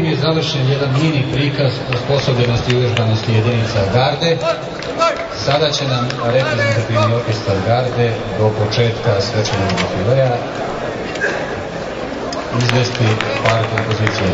ovim je završen jedan mini prikaz osposobljenosti i uvežbanosti jedinica Garde. Sada će nam reprezentativni orkestar Garde do početka svečanog defileja izvesti par kompozicija.